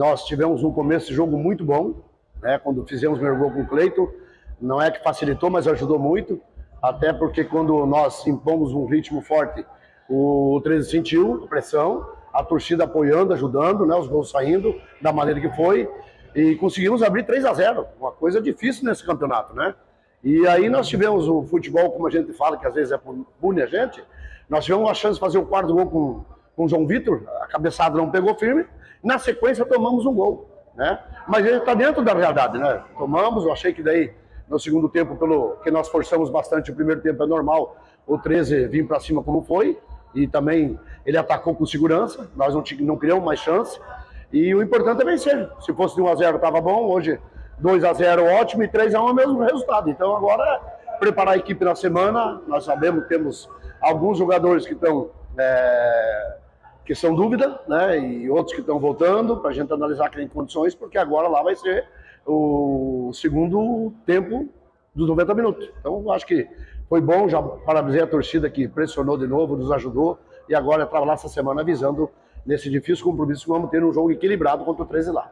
Nós tivemos um começo de jogo muito bom, né? Quando fizemos o gol com o Cleiton, não é que facilitou, mas ajudou muito. Até porque quando nós impomos um ritmo forte, o 13 sentiu pressão, a torcida apoiando, ajudando, né? Os gols saindo da maneira que foi. E conseguimos abrir 3 a 0 uma coisa difícil nesse campeonato, né? E aí nós tivemos o futebol, como a gente fala, que às vezes é pune a gente, nós tivemos uma chance de fazer o quarto gol com, com o João Vitor, a cabeçada não pegou firme, na sequência tomamos um gol, né? Mas ele está dentro da realidade, né? Tomamos, eu achei que daí no segundo tempo, pelo que nós forçamos bastante, o primeiro tempo é normal, o 13 vir para cima como foi, e também ele atacou com segurança, nós não, não criamos mais chance, e o importante é vencer. Se fosse de 1 a 0 estava bom, hoje 2 a 0 ótimo e 3 a 1 é o mesmo resultado. Então agora é preparar a equipe na semana, nós sabemos temos alguns jogadores que estão é, que são dúvida, né? E outros que estão voltando para a gente analisar quem tem condições, porque agora lá vai ser o segundo tempo dos 90 minutos. Então, acho que foi bom, já parabenizei a torcida que pressionou de novo, nos ajudou, e agora é trabalhar essa semana visando nesse difícil compromisso que vamos ter um jogo equilibrado contra o 13 lá.